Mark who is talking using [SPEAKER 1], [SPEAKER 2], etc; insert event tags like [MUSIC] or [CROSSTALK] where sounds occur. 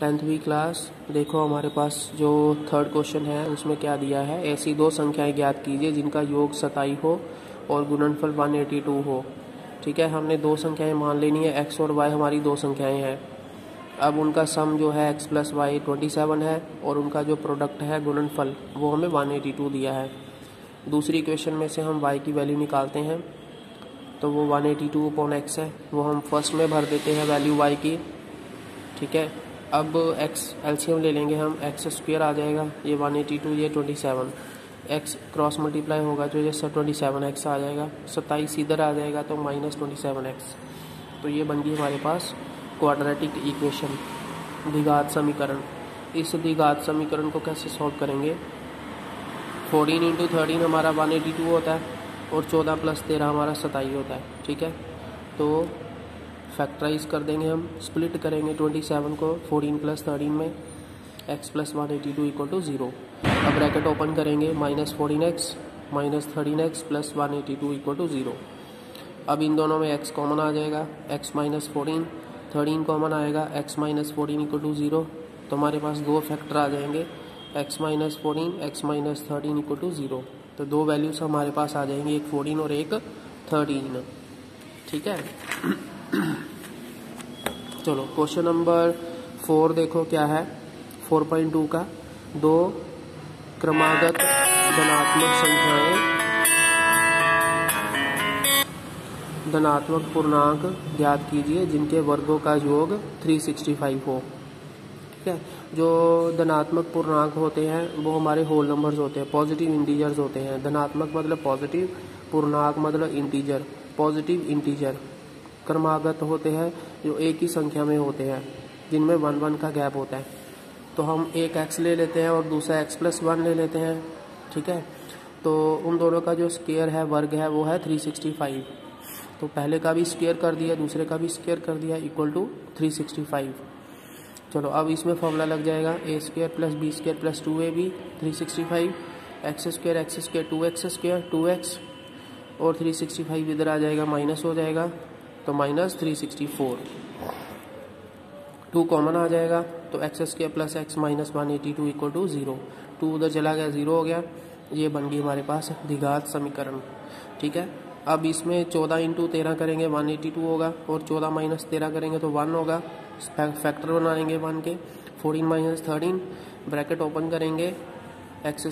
[SPEAKER 1] टेंथवीं class. देखो हमारे पास जो थर्ड क्वेश्चन है, उसमें क्या दिया है? ऐसी दो संख्याएँ ज्ञात कीजिए जिनका योग सताई हो और गुणनफल 182 हो। ठीक है, हमने दो संख्याएँ मान लेनी है, x और y हमारी दो संख्याएँ हैं। अब उनका सम जो है, x plus Y twenty seven है और उनका जो प्रोडक्ट है, गुणनफल, वो हमें 182 दिया है। दूसरी क्वेश्चन में से हम वाई की वैल्यू निकालते हैं। तो वो one eighty two upon X है। वो हम फ़र्स्ट में भर देते हैं वैल्यू वाई की। ठीक है? अब x एलसीएम ले लेंगे हम एक्स स्क्वेयर आ जाएगा, ये 182 ये 27 एक्स क्रॉस मल्टीप्लाई होगा जो जैसे 27x आ जाएगा। सत्ताईस इधर आ जाएगा तो माइनस ट्वेंटी सेवन एक्स तो ये बन गई हमारे पास क्वाड्रेटिक इक्वेशन द्विघात समीकरण। इस द्विघात समीकरण को कैसे सॉल्व करेंगे? फोर्टीन इंटू थर्टीन हमारा वन एटी टू होता है और चौदह प्लस तेरह हमारा सताई होता है, ठीक है? तो फैक्टराइज कर देंगे हम, स्प्लिट करेंगे ट्वेंटी सेवन को फोर्टीन प्लस थर्टीन में X plus one eighty two equal to zero अब ब्रैकेट ओपन करेंगे minus fourteen X minus thirteen X plus one eighty two equal to zero अब इन दोनों में एक्स कॉमन आ जाएगा X minus fourteen thirteen common आएगा X minus fourteen equal to zero तो हमारे पास दो फैक्टर आ जाएँगे X minus fourteen X minus thirteen equal to zero तो दो वैल्यूज़ हमारे पास आ जाएँगी, एक फोर्टीन और एक थर्टीन ठीक है? [CLEARS THROAT] चलो क्वेश्चन नंबर फोर देखो क्या है। फोर पॉइंट टू का। दो, क्रमागत धनात्मक संख्याएँ। धनात्मक पूर्णांक ज्ञात कीजिए, जिनके वर्गों का योग 365 हो। ठीक है? जो धनात्मक पूर्णांक होते हैं, वो हमारे होल नंबर्स होते हैं पॉजिटिव इंटीजर्स होते हैं। धनात्मक मतलब पॉजिटिव पूर्णांक मतलब इंटीजर पॉजिटिव इंटीजर क्रमागत होते हैं, जो एक ही संख्या में होते हैं, जिनमें वन वन का गैप होता है। तो हम एक एक्स ले लेते हैं और दूसरा एक्स प्लस वन ले लेते हैं, ठीक है? तो उन दोनों का जो स्केयर है, वर्ग है, वो है थ्री सिक्सटी फाइव तो पहले का भी स्केयर कर दिया, दूसरे का भी स्केयर कर दिया equal to three sixty five चलो, अब इसमें फॉर्मूला लग जाएगा A square plus B square plus two A B three sixty five X square X square two X square two X और थ्री सिक्सटी फाइव इधर आ जाएगा माइनस हो जाएगा। तो minus three sixty four. Two common आ जाएगा तो x S के plus X minus one eighty two equal to zero. Two उधर चला गया, ज़ीरो हो गया। ये बन गई हमारे पास द्विघात समीकरण। ठीक है? अब इसमें चौदह इंटू तेरह करेंगे, वन एटी टू होगा, और चौदह माइनस तेरह करेंगे तो वन होगा। फैक्टर बनाएँगे वन के। Fourteen minus thirteen, bracket open करेंगे, एक्स